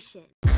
Nation.